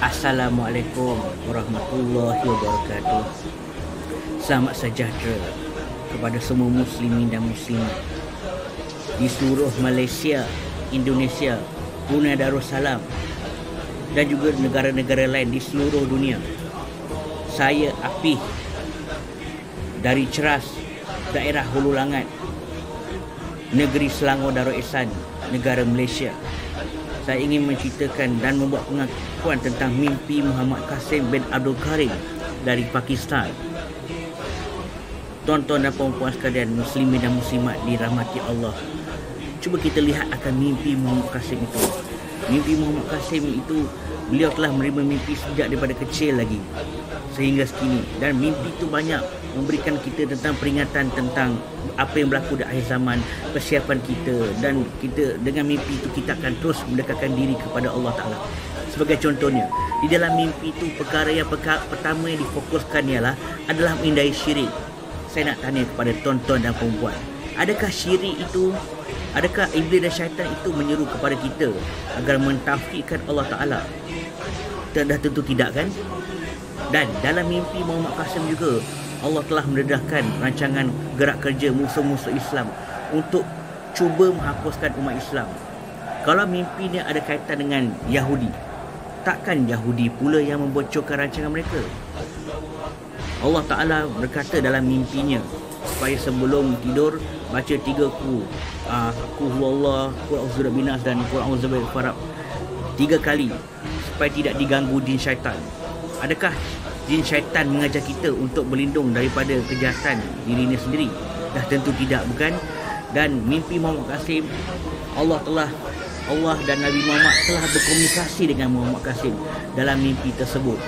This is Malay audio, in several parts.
Assalamualaikum warahmatullahi wabarakatuh. Selamat sejahtera kepada semua muslimin dan muslimat di seluruh Malaysia, Indonesia, Brunei Darussalam dan juga negara-negara lain di seluruh dunia. Saya Apih dari Ceras, daerah Hulu Langat, negeri Selangor Darul Ihsan, negara Malaysia saya ingin menceritakan dan membuat pengakuan tentang mimpi Muhammad Qasim bin Abdul Karim dari Pakistan. Tuan-tuan dan puan-puan sekalian, muslimin dan muslimat dirahmati Allah. Cuba kita lihat akan mimpi Muhammad Qasim itu. Mimpi Muhammad Qasim itu beliau telah menerima mimpi sejak daripada kecil lagi sehingga sekini dan mimpi itu banyak memberikan kita tentang peringatan tentang apa yang berlaku di akhir zaman persiapan kita dan kita dengan mimpi itu kita akan terus mendekatkan diri kepada Allah Taala. Sebagai contohnya di dalam mimpi itu perkara yang perka- pertama yang difokuskan ialah adalah menghindari syirik. Saya nak tanya kepada tuan-tuan dan perempuan adakah syirik itu adakah iblis dan syaitan itu menyeru kepada kita agar mentauhidkan Allah Taala? Dah tentu tidak kan? Dan dalam mimpi Muhammad Qasim juga Allah telah mendedahkan rancangan gerak kerja musuh-musuh Islam untuk cuba menghapuskan umat Islam. Kalau mimpi ni ada kaitan dengan Yahudi, takkan Yahudi pula yang membocorkan rancangan mereka? Allah Ta'ala berkata dalam mimpinya supaya sebelum tidur baca tiga ku uh, ku Allah, ku auzubillahi binas dan ku auzubillahi farab tiga kali supaya tidak diganggu jin syaitan. Adakah jin syaitan mengajar kita untuk berlindung daripada kejahatan dirinya sendiri? Dah tentu tidak, bukan? Dan mimpi Muhammad Qasim, Allah telah Allah dan Nabi Muhammad telah berkomunikasi dengan Muhammad Qasim dalam mimpi tersebut.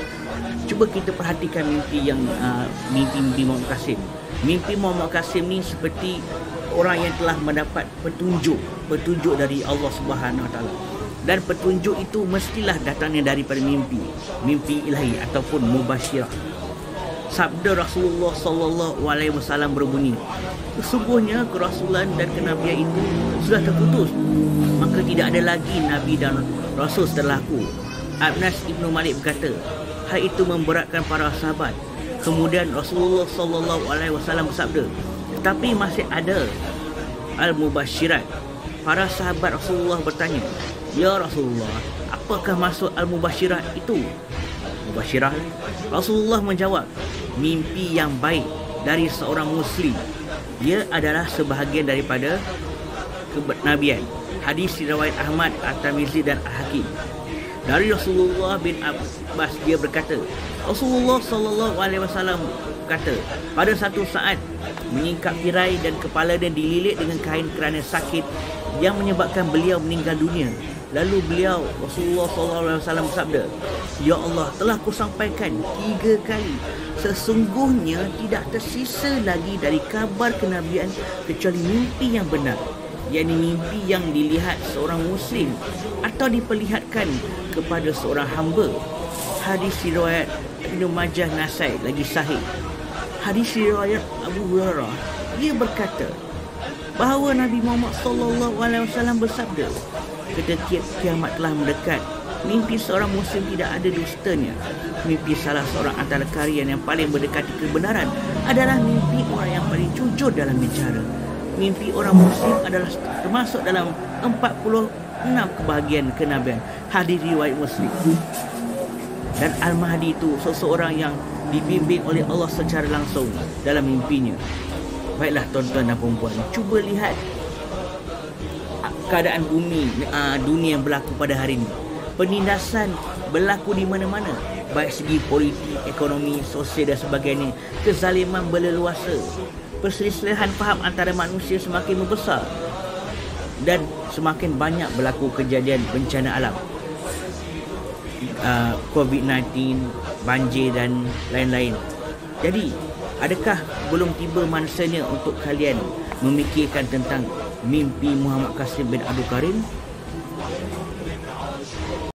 Cuba kita perhatikan mimpi yang uh, mimpi-mimpi Muhammad Qasim. Mimpi Muhammad Qasim ni seperti orang yang telah mendapat petunjuk, petunjuk dari Allah Subhanahu Wa Taala dan petunjuk itu mestilah datangnya daripada mimpi. Mimpi ilahi ataupun mubasyirah sabda Rasulullah sallallahu alaihi wasallam berbunyi sesungguhnya kerasulan dan kenabian itu sudah terputus. Maka tidak ada lagi nabi dan rasul setelahku Abnas Ibnu Malik berkata hal itu memberatkan para sahabat. Kemudian Rasulullah sallallahu alaihi wasallam bersabda tetapi masih ada al-mubasyirat para sahabat Rasulullah bertanya Ya Rasulullah, apakah maksud al-mubashirah itu? Mubashirah Rasulullah menjawab, mimpi yang baik dari seorang muslim. Ia adalah sebahagian daripada kenabian. Hadis riwayat Ahmad, At-Tirmizi dan Al-Hakim. Dari Rasulullah bin Abbas dia berkata, Rasulullah sallallahu alaihi wasallam kata, pada satu saat menyingkap tirai dan kepala dia dililit dengan kain kerana sakit yang menyebabkan beliau meninggal dunia. Lalu beliau Rasulullah SAW bersabda Ya Allah telah ku sampaikan tiga kali. Sesungguhnya tidak tersisa lagi dari kabar kenabian Kecuali mimpi yang benar yakni mimpi yang dilihat seorang muslim Atau diperlihatkan kepada seorang hamba. Hadis riwayat Ibn Majah Nasai lagi sahih. Hadis riwayat Abu Hurairah Dia berkata bahawa Nabi Muhammad sallallahu alaihi wasallam bersabda ketika kiamat telah mendekat mimpi seorang muslim tidak ada dustanya. Mimpi salah seorang antara karyan yang paling berdekati kebenaran adalah mimpi orang yang paling jujur dalam bicara. Mimpi orang muslim adalah termasuk dalam 46 kebahagiaan kenabian. Hadis riwayat muslim. Dan Al-Mahdi itu seseorang yang dibimbing oleh Allah secara langsung dalam mimpinya. Baiklah tuan-tuan dan perempuan Cuba lihat Keadaan bumi uh, Dunia yang berlaku pada hari ini. Penindasan berlaku di mana-mana Baik segi politik, ekonomi, sosial dan sebagainya. Kezaliman berleluasa Perselisihan faham antara manusia semakin membesar Dan semakin banyak berlaku kejadian bencana alam. Uh, COVID-19, banjir dan lain-lain. Jadi Adakah belum tiba masanya untuk kalian memikirkan tentang mimpi Muhammad Qasim bin Abdul Karim